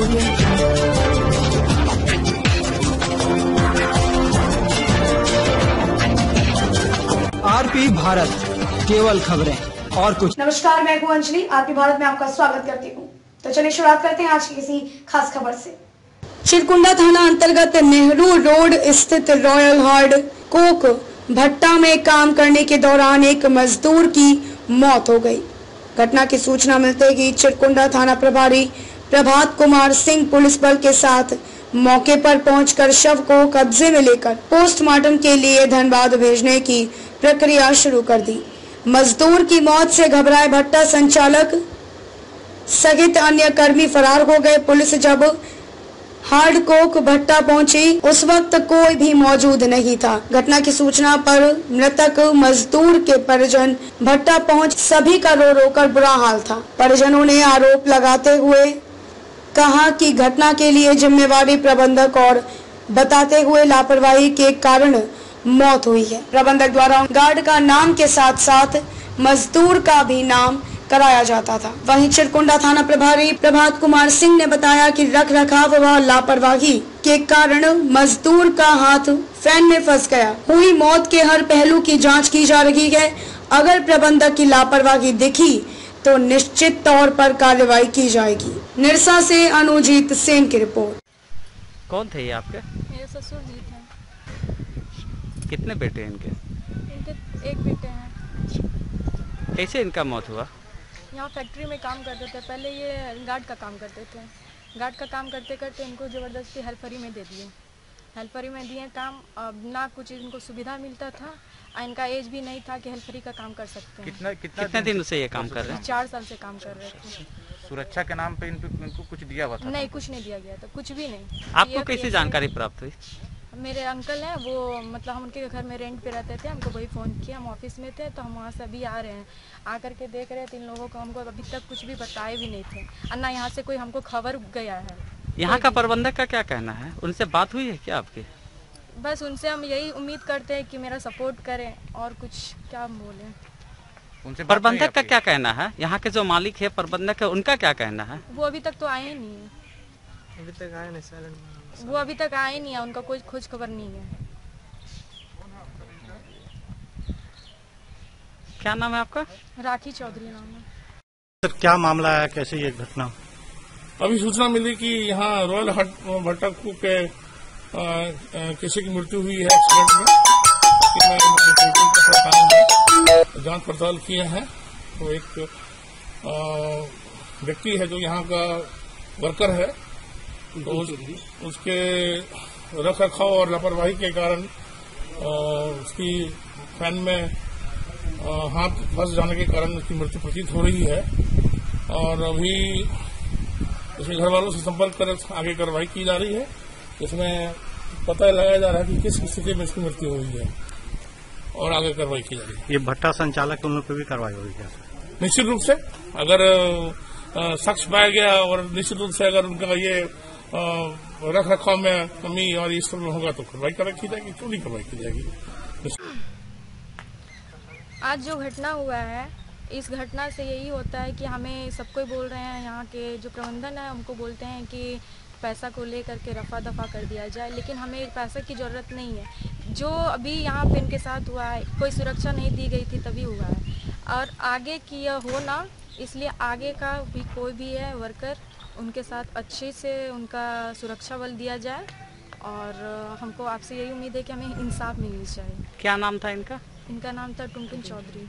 RP Bharat केवल खबरें और कुछ नमस्कार मैं हूँ अंजलि। आरपी भारत में आपका स्वागत करती हूँ। तो चलिए शुरुआत करते हैं आज की किसी खास खबर से। चिरकुंडा थाना अंतर्गत नेहरू रोड स्थित रॉयल हार्ड कोक भट्टा में काम करने के दौरान एक मजदूर की मौत हो गई। घटना की सूचना मिलते ही चिरकुंडा थाना प्रभारी प्रभात कुमार सिंह पुलिस बल के साथ मौके पर पहुंचकर शव को कब्जे में लेकर पोस्टमार्टम के लिए धनबाद भेजने की प्रक्रिया शुरू कर दी। मजदूर की मौत से घबराए भट्टा संचालक सहित अन्य कर्मी फरार हो गए। पुलिस जब हार्ड कोक भट्टा पहुँची, उस वक्त कोई भी मौजूद नहीं था। घटना की सूचना पर मृतक मजदूर के परिजन भट्टा पहुँच सभी का रो रो कर बुरा हाल था। परिजनों ने आरोप लगाते हुए कहा कि घटना के लिए जिम्मेवारी प्रबंधक और बताते हुए लापरवाही के कारण मौत हुई है। प्रबंधक द्वारा गार्ड का नाम के साथ साथ मजदूर का भी नाम कराया जाता था। वहीं चिरकुंडा थाना प्रभारी प्रभात कुमार सिंह ने बताया कि रख रखाव व लापरवाही के कारण मजदूर का हाथ फ़ैन में फंस गया। हुई मौत के हर पहलू की जाँच की जा रही है। अगर प्रबंधक की लापरवाही दिखी तो निश्चित तौर पर कार्रवाई की जाएगी। निरसा से अनुजीत सेन की रिपोर्ट। कौन थे ये आपके? मेरे ससुर जी थे। कितने बेटे हैं इनके? इनके एक बेटे हैं। कैसे इनका मौत हुआ? यहाँ फैक्ट्री में काम करते थे। पहले ये गार्ड का काम करते थे। गार्ड का काम करते करते इनको ज़बरदस्ती हेल्परी में दे दिए। हेल्परी में दिए काम अब ना कुछ इनको सुविधा मिलता था और इनका एज भी नहीं था कि हेल्परी का काम कर सकते हैं। कितना कितना कितने दिन से ये काम कर रहे हैं? चार साल से काम कर रहे थे सुरक्षा के नाम पे इन पे इनको कुछ दिया हुआ था? नहीं कुछ नहीं दिया गया था कुछ भी नहीं। आपको कैसे जानकारी प्राप्त हुई? मेरे अंकल हैं वो मतलब हम उनके घर में रेंट पे रहते थे हमको वही फ़ोन किया हम ऑफ़िस में थे तो हम वहाँ से अभी आ रहे हैं। आकर के देख रहे थे इन लोगों को हमको अभी तक कुछ भी बताए भी नहीं थे। और ना यहाँ से कोई हमको खबर गया है। यहाँ का प्रबंधक का क्या कहना है? उनसे बात हुई है क्या आपकी? बस उनसे हम यही उम्मीद करते हैं कि मेरा सपोर्ट करें और कुछ क्या हम बोलें। उनसे प्रबंधक का क्या कहना है? यहाँ के जो मालिक है प्रबंधक है उनका क्या कहना है? वो अभी तक तो आए ही नहीं है। अभी तक आए नहीं वो अभी तक आए नहीं है उनका कोई खोज खबर नहीं है। क्या नाम है आपका? राखी चौधरी नाम है। सर क्या मामला है कैसे ये घटना? अभी सूचना मिली कि यहाँ रॉयल हट के अ, अ, किसी की मृत्यु हुई है एक्सीडेंट में कि का जाँच पड़ताल किए हैं तो एक व्यक्ति है जो यहाँ का वर्कर है तो उस, उसके रख रखाव और लापरवाही के कारण उसकी फ़ैन में हाथ फंस जाने के कारण उसकी मृत्यु प्रतीत हो रही है। और अभी उसके घर वालों से संपर्क कर आगे कार्रवाई की जा रही है। इसमें पता लगाया जा रहा है कि किस स्थिति में इसकी मृत्यु हुई है और आगे कार्रवाई की जा रही है। ये भट्टा संचालक उन लोग भी कार्रवाई होगी क्या निश्चित रूप से अगर शख्स पाया गया और निश्चित रूप से अगर उनका ये रख रखाव में कमी और इस तरह होगा तो कार्रवाई कर की जाएगी क्यों नहीं कार्रवाई की जाएगी? आज जो घटना हुआ है इस घटना से यही होता है कि हमें सबको बोल रहे हैं यहाँ के जो प्रबंधन है हमको बोलते हैं कि पैसा को लेकर के रफा दफ़ा कर दिया जाए लेकिन हमें पैसा की ज़रूरत नहीं है। जो अभी यहाँ पे इनके साथ हुआ है कोई सुरक्षा नहीं दी गई थी तभी हुआ है। और आगे की यह हो ना इसलिए आगे का भी कोई भी है वर्कर उनके साथ अच्छे से उनका सुरक्षा बल दिया जाए और हमको आपसे यही उम्मीद है कि हमें इंसाफ मिलनी चाहिए। क्या नाम था इनका? इनका नाम था टुनटुन चौधरी।